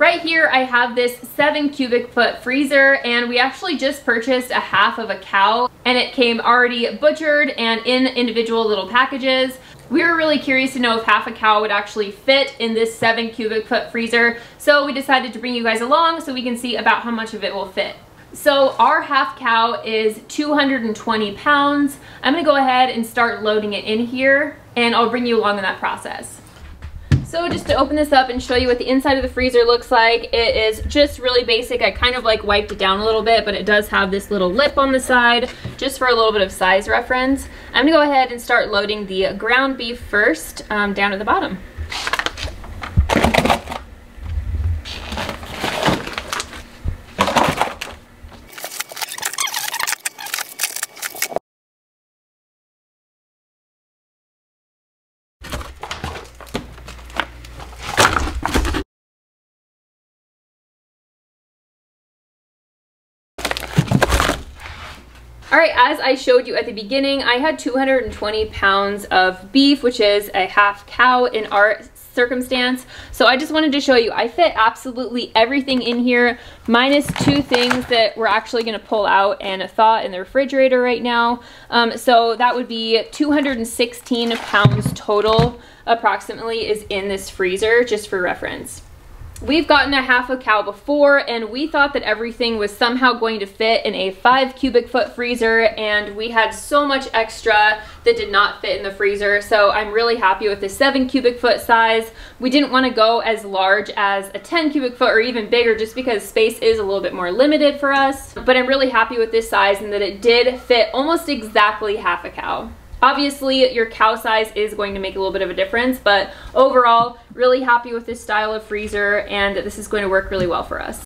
Right here I have this 7 cubic foot freezer and we actually just purchased a half of a cow and it came already butchered and in individual little packages. We were really curious to know if half a cow would actually fit in this 7 cubic foot freezer so we decided to bring you guys along so we can see about how much of it will fit. So our half cow is 220 pounds. I'm gonna go ahead and start loading it in here and I'll bring you along in that process. So just to open this up and show you what the inside of the freezer looks like, it is just really basic. I kind of like wiped it down a little bit, but it does have this little lip on the side, just for a little bit of size reference. I'm gonna go ahead and start loading the ground beef first um, down at the bottom. All right, as I showed you at the beginning, I had 220 pounds of beef, which is a half cow in our circumstance. So I just wanted to show you, I fit absolutely everything in here, minus two things that we're actually gonna pull out and thaw in the refrigerator right now. Um, so that would be 216 pounds total approximately is in this freezer, just for reference. We've gotten a half a cow before and we thought that everything was somehow going to fit in a five cubic foot freezer and we had so much extra that did not fit in the freezer. So I'm really happy with the seven cubic foot size. We didn't want to go as large as a 10 cubic foot or even bigger just because space is a little bit more limited for us. But I'm really happy with this size and that it did fit almost exactly half a cow. Obviously, your cow size is going to make a little bit of a difference, but overall, really happy with this style of freezer, and this is going to work really well for us.